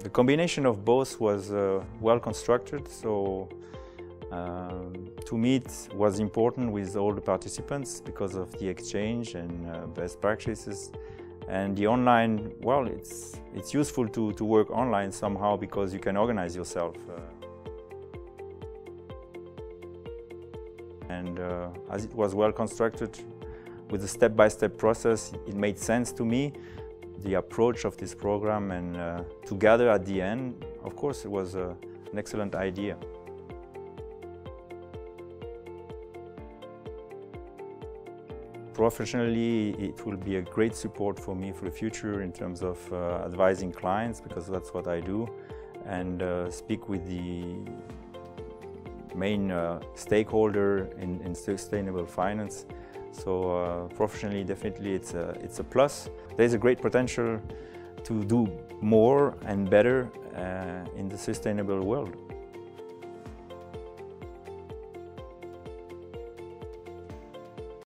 The combination of both was uh, well constructed, so um, to meet was important with all the participants because of the exchange and uh, best practices. And the online, well, it's, it's useful to, to work online somehow because you can organize yourself. Uh, and uh, as it was well constructed with a step-by-step -step process, it made sense to me the approach of this program and uh, together at the end, of course, it was uh, an excellent idea. Professionally, it will be a great support for me for the future in terms of uh, advising clients because that's what I do and uh, speak with the main uh, stakeholder in, in sustainable finance so uh, professionally, definitely it's a, it's a plus. There's a great potential to do more and better uh, in the sustainable world.